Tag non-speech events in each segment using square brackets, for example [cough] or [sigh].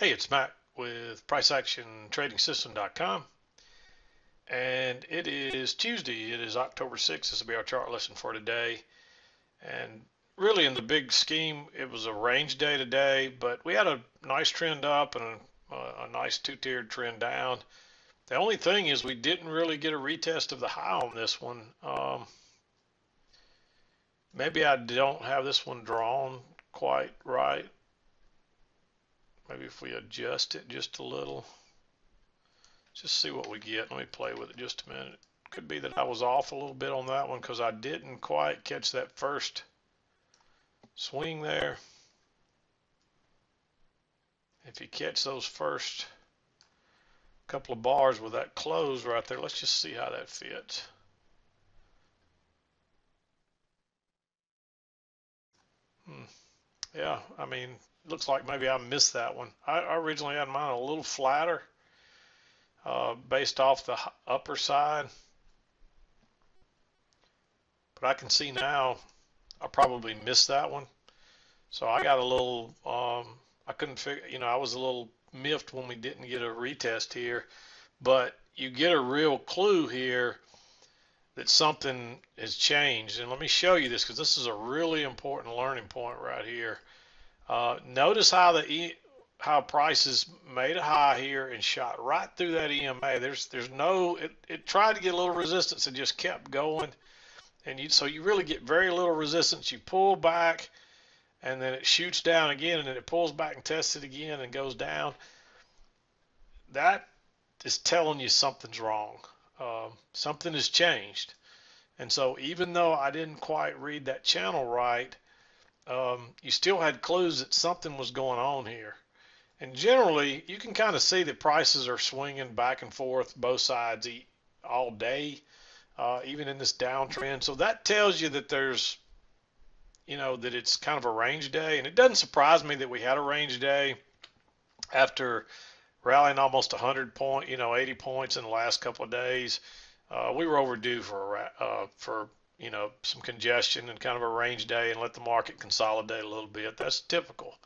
Hey, it's Mack with PriceActionTradingSystem.com. And it is Tuesday. It is October 6th. This will be our chart lesson for today. And really, in the big scheme, it was a range day today, but we had a nice trend up and a, a nice two tiered trend down. The only thing is, we didn't really get a retest of the high on this one. Um, maybe I don't have this one drawn quite right. Maybe if we adjust it just a little, just see what we get. Let me play with it just a minute. Could be that I was off a little bit on that one because I didn't quite catch that first swing there. If you catch those first couple of bars with that close right there, let's just see how that fits. Hmm. Yeah, I mean, looks like maybe I missed that one. I, originally had mine a little flatter uh, based off the upper side. But I can see now I probably missed that one. So I got a little, um, I couldn't figure, you know, I was a little miffed when we didn't get a retest here. But you get a real clue here that something has changed. And let me show you this because this is a really important learning point right here. Uh, notice how the e, how prices made a high here and shot right through that EMA. There's there's no it, it tried to get a little resistance and just kept going, and you so you really get very little resistance. You pull back, and then it shoots down again, and then it pulls back and tests it again and goes down. That is telling you something's wrong. Um, something has changed, and so even though I didn't quite read that channel right um, you still had clues that something was going on here. And generally, you can kind of see that prices are swinging back and forth both sides all day, uh, even in this downtrend. So that tells you that there's, you know, that it's kind of a range day. And it doesn't surprise me that we had a range day after rallying almost 100 point, you know, 80 points in the last couple of days. Uh, we were overdue for a, uh, for you know, some congestion and kind of a range day and let the market consolidate a little bit. That's typical.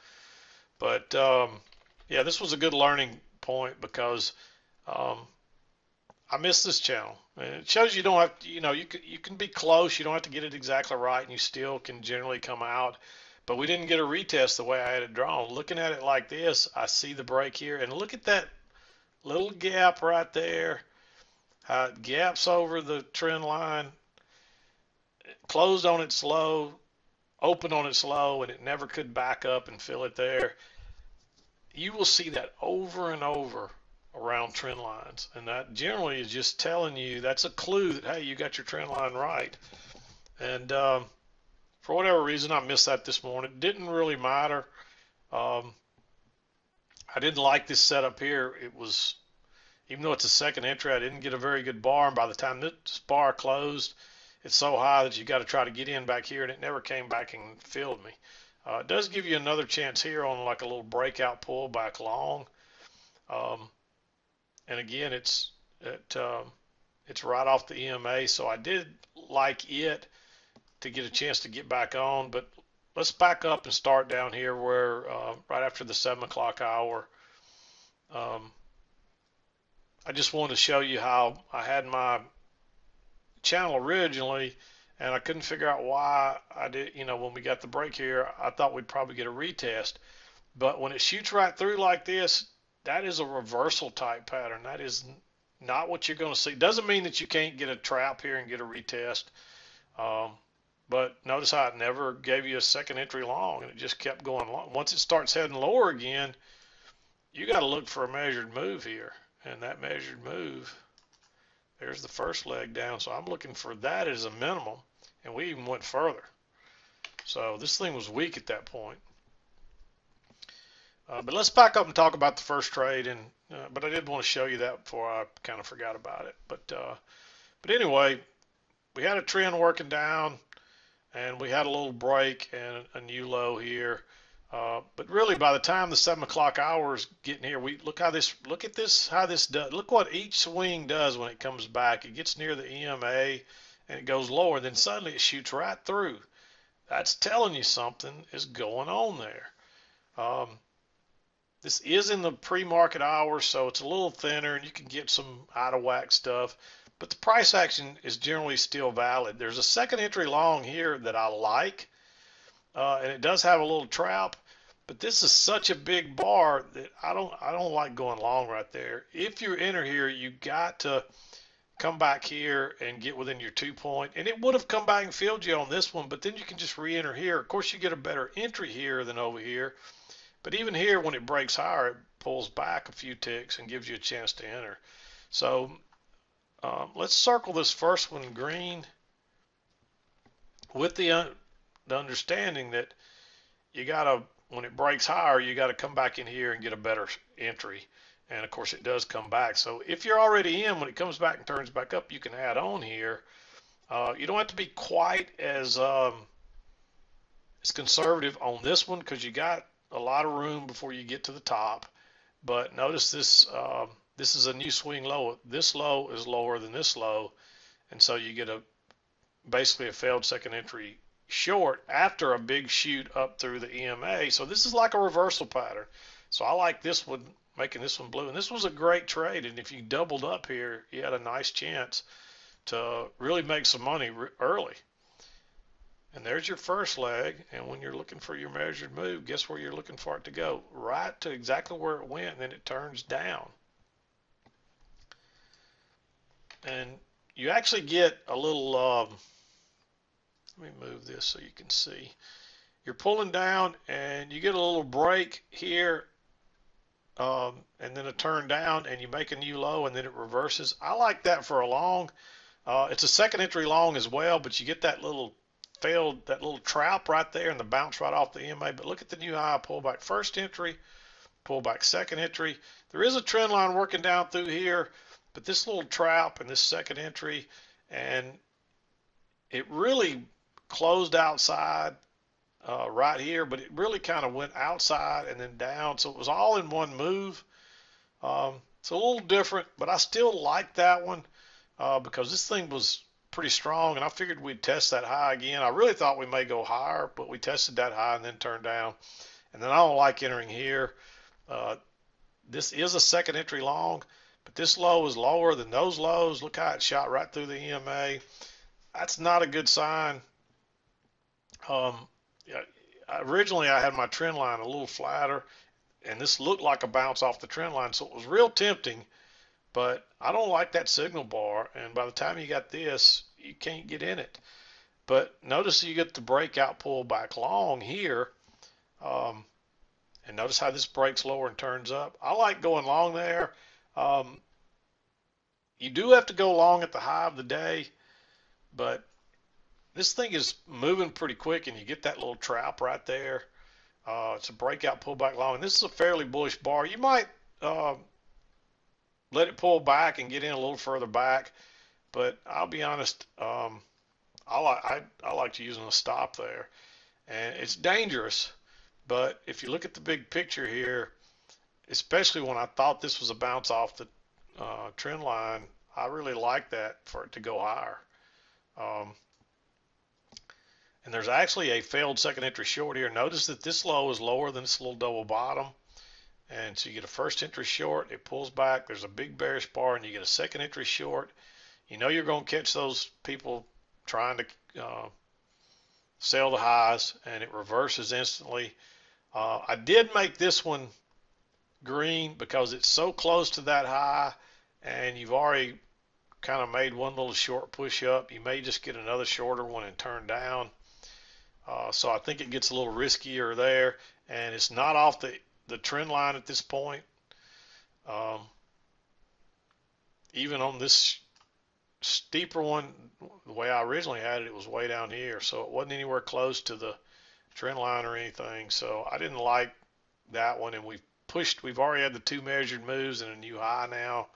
But um, yeah, this was a good learning point because um, I missed this channel. And it shows you don't have to, you know, you can, you can be close. You don't have to get it exactly right and you still can generally come out. But we didn't get a retest the way I had it drawn. Looking at it like this, I see the break here and look at that little gap right there. It gaps over the trend line closed on its low, opened on its low, and it never could back up and fill it there. You will see that over and over around trend lines. And that generally is just telling you that's a clue that, hey, you got your trend line right. And um, for whatever reason, I missed that this morning. It didn't really matter. Um, I didn't like this setup here. It was, even though it's a second entry, I didn't get a very good bar. And by the time this bar closed, it's so high that you got to try to get in back here, and it never came back and filled me. Uh, it does give you another chance here on like a little breakout pull back long. Um, and again, it's it, um, it's right off the EMA, so I did like it to get a chance to get back on. But let's back up and start down here where uh, right after the seven o'clock hour. Um, I just wanted to show you how I had my channel originally, and I couldn't figure out why I did. You know, when we got the break here, I thought we'd probably get a retest, but when it shoots right through like this, that is a reversal type pattern. That is not what you're going to see. Doesn't mean that you can't get a trap here and get a retest. Um, but notice how it never gave you a second entry long and it just kept going long. Once it starts heading lower again, you got to look for a measured move here. And that measured move there's the first leg down. So I'm looking for that as a minimum. And we even went further. So this thing was weak at that point. Uh, but let's back up and talk about the first trade. And uh, but I did want to show you that before I kind of forgot about it. But uh, but anyway, we had a trend working down, and we had a little break and a new low here. Uh, but really, by the time the seven o'clock hour is getting here, we look how this look at this how this does. Look what each swing does when it comes back. It gets near the EMA and it goes lower. Then suddenly it shoots right through. That's telling you something is going on there. Um, This is in the pre-market hours, so it's a little thinner and you can get some out of whack stuff. But the price action is generally still valid. There's a second entry long here that I like, uh, and it does have a little trap. But this is such a big bar that I don't I don't like going long right there. If you enter here, you got to come back here and get within your two point. And it would have come back and filled you on this one, but then you can just re-enter here. Of course, you get a better entry here than over here. But even here, when it breaks higher, it pulls back a few ticks and gives you a chance to enter. So um, let's circle this first one green with the, uh, the understanding that you got to, when it breaks higher, you got to come back in here and get a better entry. And of course, it does come back. So if you're already in, when it comes back and turns back up, you can add on here. Uh, you don't have to be quite as um, as conservative on this one because you got a lot of room before you get to the top. But notice this, uh, this is a new swing low. This low is lower than this low. And so you get a basically a failed second entry short after a big shoot up through the EMA. So this is like a reversal pattern. So I like this one, making this one blue. And this was a great trade. And if you doubled up here, you had a nice chance to really make some money early. And there's your first leg. And when you're looking for your measured move, guess where you're looking for it to go? Right to exactly where it went, and then it turns down. And you actually get a little, um, let me move this so you can see. You're pulling down and you get a little break here um, and then a turn down and you make a new low and then it reverses. I like that for a long. Uh, it's a second entry long as well, but you get that little failed that little trap right there and the bounce right off the EMA. But look at the new high pullback first entry, pullback second entry. There is a trend line working down through here, but this little trap and this second entry, and it really closed outside uh, right here, but it really kind of went outside and then down. So it was all in one move. Um, it's a little different, but I still like that one uh, because this thing was pretty strong, and I figured we'd test that high again. I really thought we may go higher, but we tested that high and then turned down. And then I don't like entering here. Uh, this is a second entry long, but this low is lower than those lows. Look how it shot right through the EMA. That's not a good sign. Um, originally, I had my trend line a little flatter, and this looked like a bounce off the trend line, so it was real tempting but I don't like that signal bar. And by the time you got this, you can't get in it. But notice you get the breakout pull back long here. Um, and notice how this breaks lower and turns up. I like going long there. Um, you do have to go long at the high of the day, but this thing is moving pretty quick and you get that little trap right there. Uh, it's a breakout pullback long. This is a fairly bullish bar. You might uh, let it pull back and get in a little further back. But I'll be honest, um, I, like, I, I like to use a stop there. And it's dangerous, but if you look at the big picture here, especially when I thought this was a bounce off the uh, trend line, I really like that for it to go higher. Um, and there's actually a failed second entry short here. Notice that this low is lower than this little double bottom. And so you get a first entry short, it pulls back, there's a big bearish bar, and you get a second entry short. You know you're going to catch those people trying to uh, sell the highs, and it reverses instantly. Uh, I did make this one green because it's so close to that high, and you've already kind of made one little short push up. You may just get another shorter one and turn down. Uh, so I think it gets a little riskier there, and it's not off the the trend line at this point. Um, even on this steeper one, the way I originally had it, it was way down here, so it wasn't anywhere close to the trend line or anything. So I didn't like that one, and we've pushed. We've already had the two measured moves and a new high now.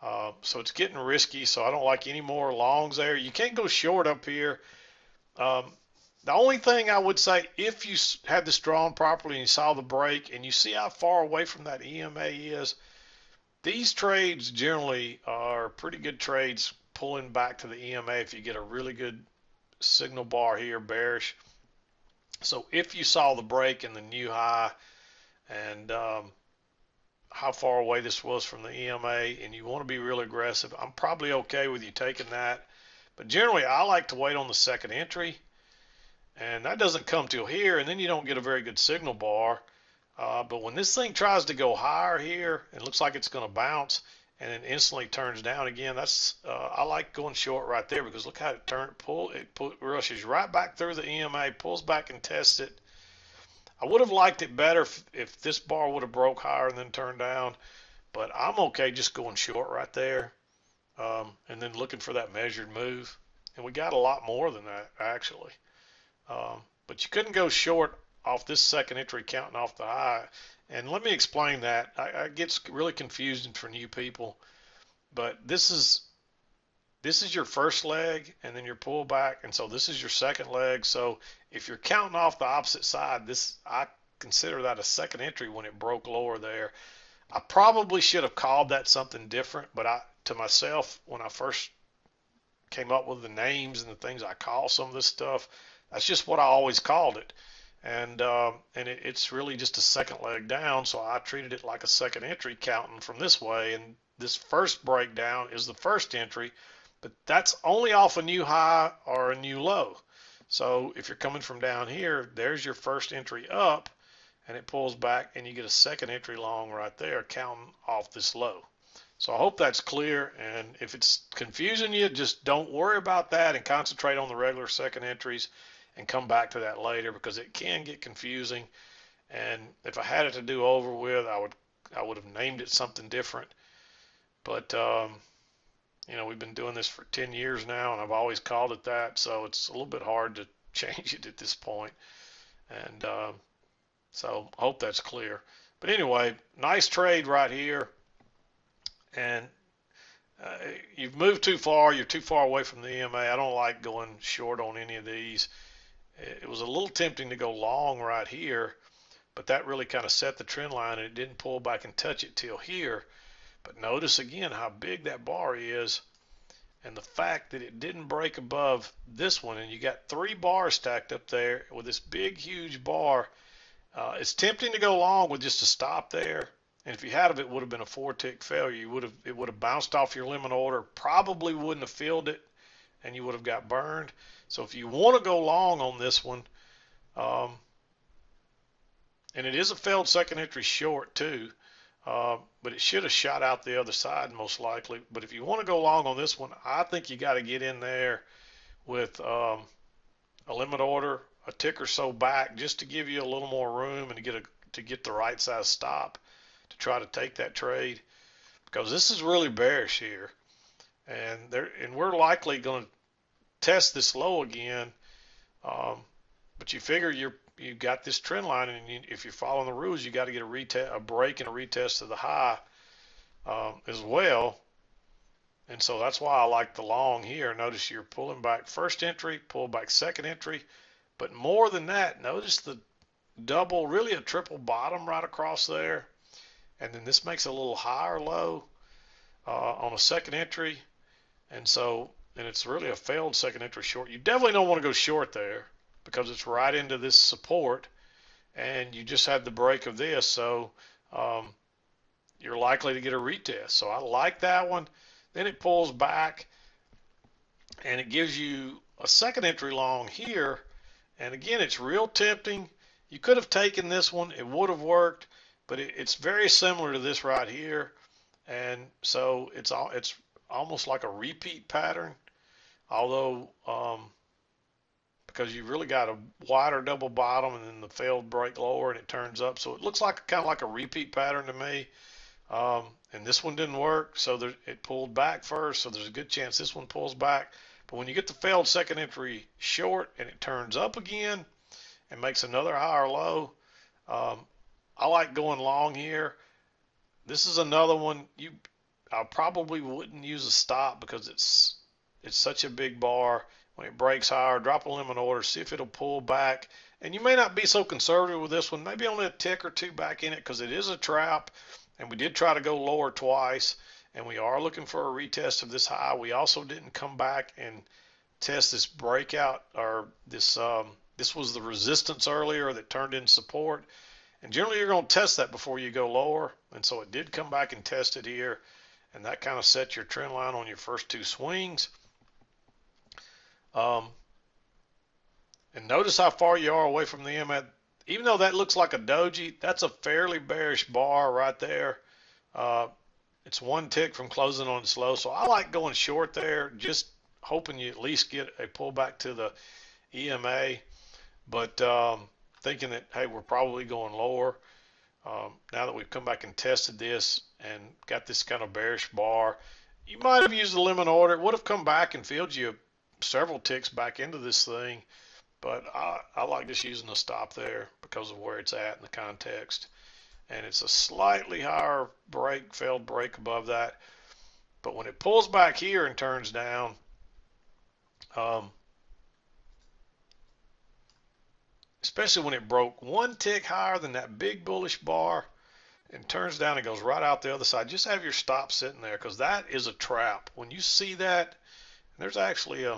Uh, so it's getting risky. So I don't like any more longs there. You can't go short up here. Um, the only thing I would say, if you had this drawn properly and you saw the break and you see how far away from that EMA is, these trades generally are pretty good trades pulling back to the EMA if you get a really good signal bar here, bearish. So if you saw the break in the new high and um, how far away this was from the EMA and you want to be really aggressive, I'm probably okay with you taking that. But generally, I like to wait on the second entry. And that doesn't come till here, and then you don't get a very good signal bar. Uh, but when this thing tries to go higher here, it looks like it's going to bounce and then instantly turns down again. That's uh, I like going short right there because look how it turn pull it pull, rushes right back through the EMA, pulls back and tests it. I would have liked it better if, if this bar would have broke higher and then turned down, but I'm okay just going short right there, um, and then looking for that measured move. And we got a lot more than that actually, um, but you couldn't go short off this second entry counting off the high. And let me explain that. I, I gets really confusing for new people, but this is this is your first leg and then your pullback and so this is your second leg so if you're counting off the opposite side this i consider that a second entry when it broke lower there i probably should have called that something different but i to myself when i first came up with the names and the things i call some of this stuff that's just what i always called it and um, and it, it's really just a second leg down so i treated it like a second entry counting from this way and this first breakdown is the first entry but that's only off a new high or a new low. So if you're coming from down here, there's your first entry up and it pulls back and you get a second entry long right there counting off this low. So I hope that's clear. And if it's confusing you, just don't worry about that and concentrate on the regular second entries and come back to that later because it can get confusing. And if I had it to do over with, I would I would have named it something different. But um, you know, we've been doing this for 10 years now, and I've always called it that. So it's a little bit hard to [laughs] change it at this point. And uh, so I hope that's clear. But anyway, nice trade right here. And uh, you've moved too far. You're too far away from the EMA. I don't like going short on any of these. It was a little tempting to go long right here, but that really kind of set the trend line and it didn't pull back and touch it till here. But notice again how big that bar is and the fact that it didn't break above this one and you got three bars stacked up there with this big huge bar uh, it's tempting to go long with just a stop there and if you had of it would have been a four tick failure you would have it would have bounced off your limit order probably wouldn't have filled it and you would have got burned. So if you want to go long on this one um, and it is a failed second entry short too uh, but it should have shot out the other side most likely. But if you want to go long on this one, I think you got to get in there with um, a limit order, a tick or so back, just to give you a little more room and to get a to get the right size stop to try to take that trade. Because this is really bearish here, and there and we're likely going to test this low again. Um, but you figure you're you got this trend line, and you, if you're following the rules, you got to get a retest, a break, and a retest of the high um, as well. And so that's why I like the long here. Notice you're pulling back first entry, pull back second entry, but more than that, notice the double, really a triple bottom right across there, and then this makes a little higher low uh, on a second entry, and so and it's really a failed second entry short. You definitely don't want to go short there because it's right into this support and you just had the break of this so um, you're likely to get a retest. So I like that one. Then it pulls back and it gives you a second entry long here. And again it's real tempting. You could have taken this one. It would have worked but it, it's very similar to this right here. And so it's all it's almost like a repeat pattern although um, because you really got a wider double bottom and then the failed break lower and it turns up. So it looks like kind of like a repeat pattern to me. Um, and this one didn't work, so there, it pulled back first. So there's a good chance this one pulls back. But when you get the failed second entry short and it turns up again and makes another higher low, um, I like going long here. This is another one you I probably wouldn't use a stop because it's it's such a big bar when it breaks higher, drop a limit order, see if it'll pull back. And you may not be so conservative with this one, maybe only a tick or two back in it because it is a trap. And we did try to go lower twice, and we are looking for a retest of this high. We also didn't come back and test this breakout or this um, this was the resistance earlier that turned in support. And generally, you're going to test that before you go lower. And so it did come back and test it here. And that kind of sets your trend line on your first two swings. Um, and notice how far you are away from the EMA. Even though that looks like a doji, that's a fairly bearish bar right there. Uh, it's one tick from closing on its low. So I like going short there, just hoping you at least get a pullback to the EMA. But um, thinking that, hey, we're probably going lower. Um, now that we've come back and tested this and got this kind of bearish bar, you might have used the limit order. It would have come back and filled you several ticks back into this thing. But I, I like just using the stop there because of where it's at in the context. And it's a slightly higher break, failed break above that. But when it pulls back here and turns down, um, especially when it broke one tick higher than that big bullish bar and turns down and goes right out the other side. Just have your stop sitting there because that is a trap. When you see that, there's actually a,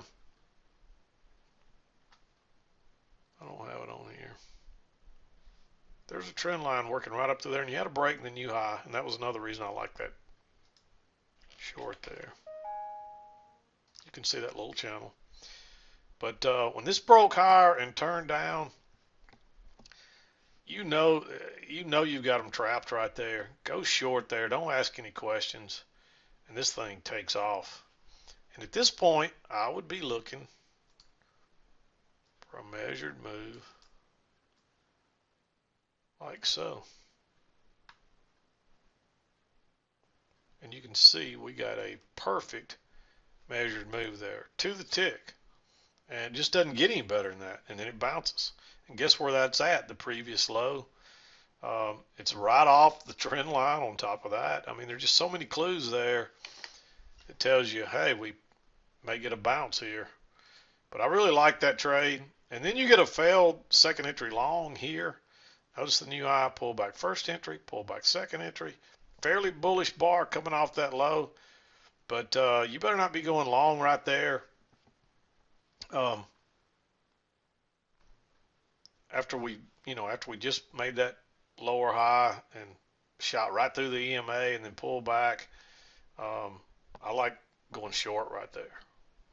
I don't have it on here. There's a trend line working right up to there, and you had a break and then you high, and that was another reason I like that short there. You can see that little channel. But uh, when this broke higher and turned down, you know uh, you know you've got them trapped right there. Go short there. Don't ask any questions. And this thing takes off. And at this point, I would be looking for a measured move like so. And you can see we got a perfect measured move there to the tick. And it just doesn't get any better than that. And then it bounces. Guess where that's at? The previous low. Um, it's right off the trend line on top of that. I mean, there's just so many clues there. It tells you, hey, we may get a bounce here. But I really like that trade. And then you get a failed second entry long here. Notice the new high pull back first entry, pull back second entry. Fairly bullish bar coming off that low. But uh, you better not be going long right there. Um, after we, you know, after we just made that lower high and shot right through the EMA and then pulled back, um, I like going short right there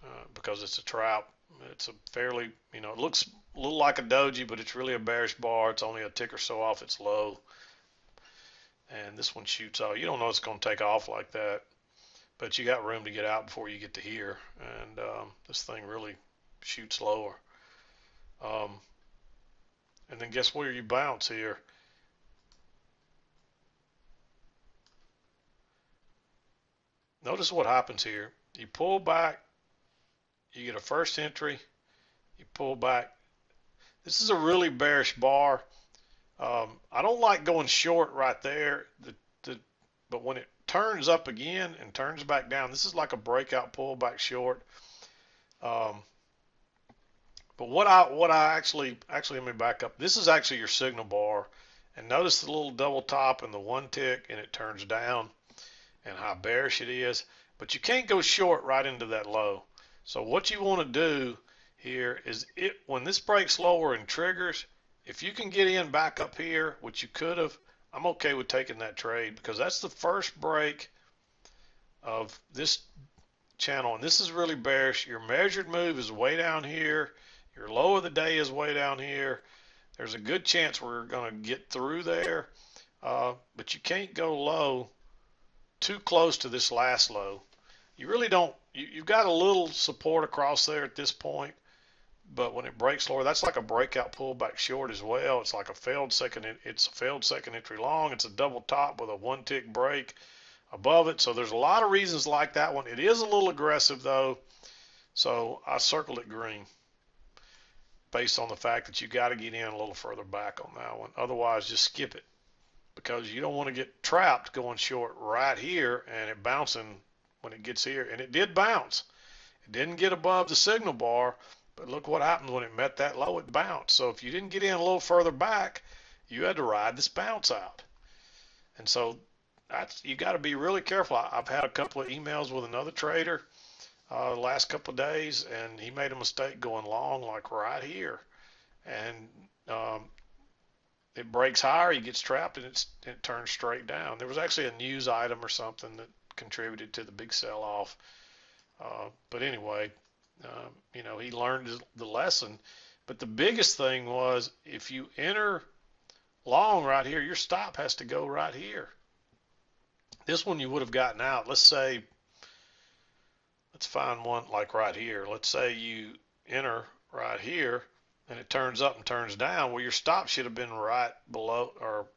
uh, because it's a trap. It's a fairly, you know, it looks a little like a doji, but it's really a bearish bar. It's only a tick or so off its low. And this one shoots out. You don't know it's going to take off like that, but you got room to get out before you get to here. And um, this thing really shoots lower. Um, and then guess where you bounce here? Notice what happens here. You pull back, you get a first entry, you pull back. This is a really bearish bar. Um, I don't like going short right there, the, the, but when it turns up again and turns back down, this is like a breakout pullback short. Um, but what I what I actually actually let me back up. This is actually your signal bar, and notice the little double top and the one tick, and it turns down, and how bearish it is. But you can't go short right into that low. So what you want to do here is it when this breaks lower and triggers, if you can get in back up here, which you could have, I'm okay with taking that trade because that's the first break of this channel, and this is really bearish. Your measured move is way down here your low of the day is way down here. There's a good chance we're going to get through there, uh, but you can't go low too close to this last low. You really don't. You, you've got a little support across there at this point, but when it breaks lower, that's like a breakout pullback short as well. It's like a failed second. It's a failed second entry long. It's a double top with a one tick break above it. So there's a lot of reasons like that one. It is a little aggressive though, so I circled it green based on the fact that you got to get in a little further back on that one. Otherwise, just skip it because you don't want to get trapped going short right here and it bouncing when it gets here. And it did bounce. It didn't get above the signal bar, but look what happened when it met that low, it bounced. So if you didn't get in a little further back, you had to ride this bounce out. And so that's you got to be really careful. I've had a couple of emails with another trader uh, the last couple of days, and he made a mistake going long, like right here. And um, it breaks higher, he gets trapped, and it turns straight down. There was actually a news item or something that contributed to the big sell-off. Uh, but anyway, um, you know, he learned the lesson. But the biggest thing was if you enter long right here, your stop has to go right here. This one you would have gotten out. Let's say, let's find one like right here. Let's say you enter right here and it turns up and turns down. Well, your stop should have been right below, or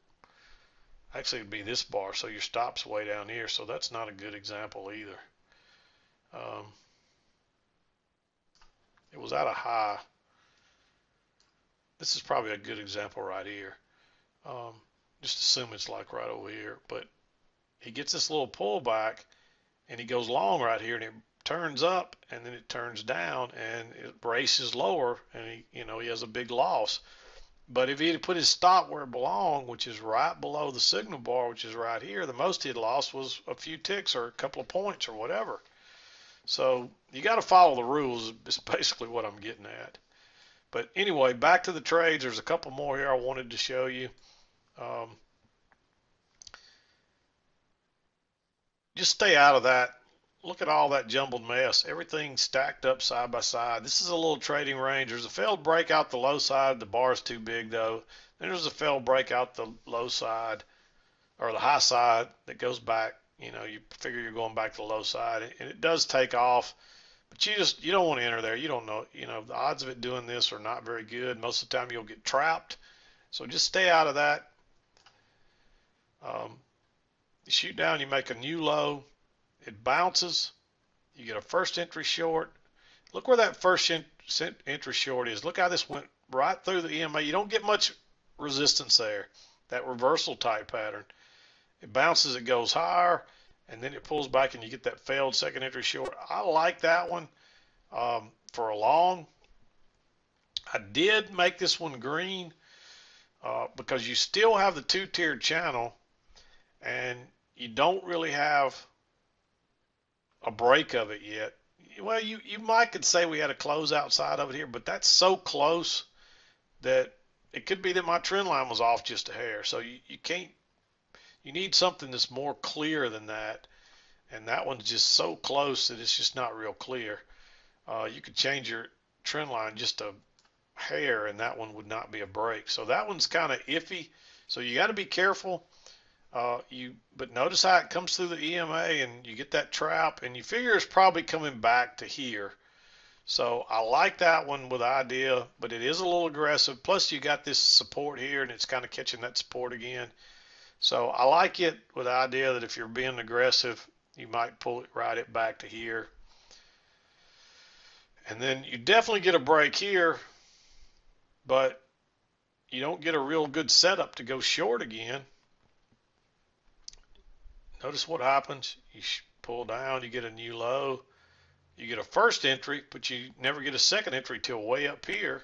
actually it'd be this bar. So your stop's way down here. So that's not a good example either. Um, it was at a high. This is probably a good example right here. Um, just assume it's like right over here. But he gets this little pullback and he goes long right here and it turns up and then it turns down and it braces lower and he, you know, he has a big loss. But if he had put his stop where it belonged, which is right below the signal bar, which is right here, the most he'd lost was a few ticks or a couple of points or whatever. So you got to follow the rules [laughs] is basically what I'm getting at. But anyway, back to the trades. There's a couple more here I wanted to show you. Um, just stay out of that. Look at all that jumbled mess. Everything stacked up side by side. This is a little trading range. There's a failed break out the low side. The bar is too big though. Then there's a failed break out the low side or the high side that goes back. You know, you figure you're going back to the low side and it does take off. But you just you don't want to enter there. You don't know. You know the odds of it doing this are not very good. Most of the time you'll get trapped. So just stay out of that. Um, you shoot down, you make a new low, it bounces, you get a first entry short. Look where that first entry short is. Look how this went right through the EMA. You don't get much resistance there, that reversal type pattern. It bounces, it goes higher, and then it pulls back and you get that failed second entry short. I like that one um, for a long. I did make this one green uh, because you still have the two-tiered channel and you don't really have a break of it yet. Well, you, you might could say we had a close outside of it here, but that's so close that it could be that my trend line was off just a hair. So you, you can't, you need something that's more clear than that. And that one's just so close that it's just not real clear. Uh, you could change your trend line just a hair and that one would not be a break. So that one's kind of iffy. So you got to be careful. Uh, you but notice how it comes through the EMA and you get that trap and you figure it's probably coming back to here. So I like that one with idea, but it is a little aggressive. Plus you got this support here and it's kind of catching that support again. So I like it with idea that if you're being aggressive, you might pull it right it back to here. And then you definitely get a break here, but you don't get a real good setup to go short again. Notice what happens. You pull down, you get a new low. You get a first entry, but you never get a second entry till way up here.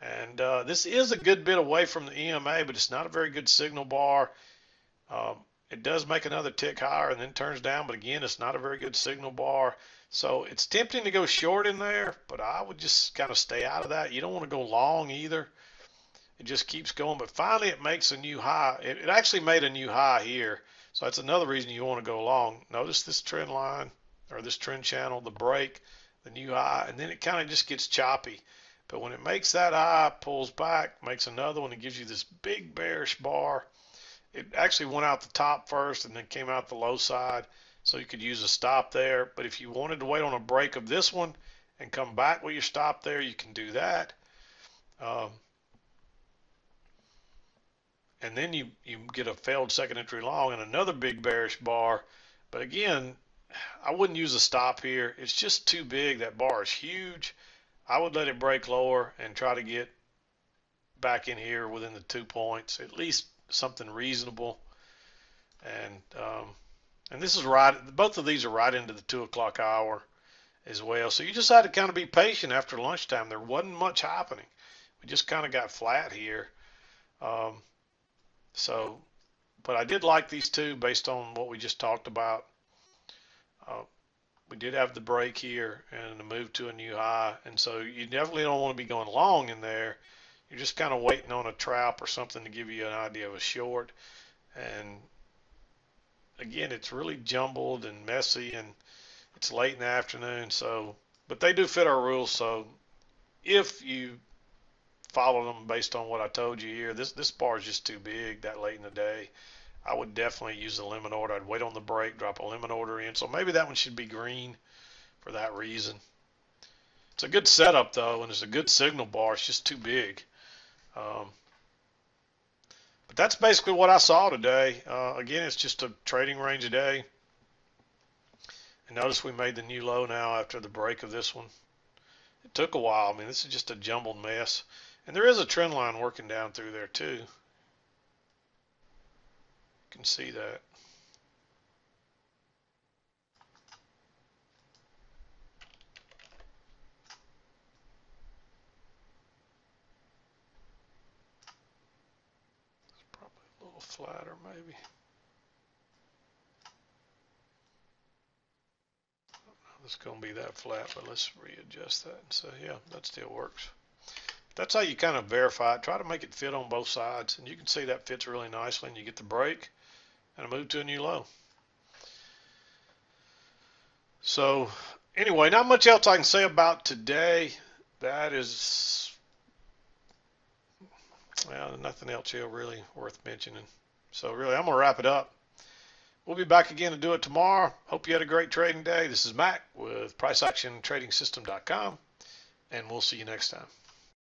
And uh, this is a good bit away from the EMA, but it's not a very good signal bar. Um, it does make another tick higher and then turns down, but again, it's not a very good signal bar. So it's tempting to go short in there, but I would just kind of stay out of that. You don't want to go long either. It just keeps going, but finally it makes a new high. It, it actually made a new high here. So that's another reason you want to go long. Notice this trend line or this trend channel, the break, the new high, and then it kind of just gets choppy. But when it makes that high, pulls back, makes another one, it gives you this big bearish bar. It actually went out the top first and then came out the low side. So you could use a stop there. But if you wanted to wait on a break of this one and come back with your stop there, you can do that. Um, and then you you get a failed second entry long and another big bearish bar. But again, I wouldn't use a stop here. It's just too big. That bar is huge. I would let it break lower and try to get back in here within the two points, at least something reasonable. And um, and this is right. Both of these are right into the two o'clock hour as well. So you just had to kind of be patient after lunchtime. There wasn't much happening. We just kind of got flat here. Um, so, but I did like these two based on what we just talked about. Uh, we did have the break here and the move to a new high. And so you definitely don't want to be going long in there. You're just kind of waiting on a trap or something to give you an idea of a short. And again, it's really jumbled and messy and it's late in the afternoon. So, but they do fit our rules. So if you follow them based on what I told you here, this, this bar is just too big that late in the day. I would definitely use the limit order. I'd wait on the break, drop a limit order in. So maybe that one should be green for that reason. It's a good setup though, and it's a good signal bar. It's just too big. Um, but that's basically what I saw today. Uh, again, it's just a trading range a day. And notice we made the new low now after the break of this one. It took a while. I mean, this is just a jumbled mess. And there is a trend line working down through there too. You can see that. It's probably a little flatter maybe. It's going to be that flat, but let's readjust that. So yeah, that still works. That's how you kind of verify it. Try to make it fit on both sides. And you can see that fits really nicely. And you get the break and move to a new low. So anyway, not much else I can say about today. That is, well, nothing else here really worth mentioning. So really, I'm going to wrap it up. We'll be back again to do it tomorrow. Hope you had a great trading day. This is Mack with PriceActionTradingSystem.com, and we'll see you next time.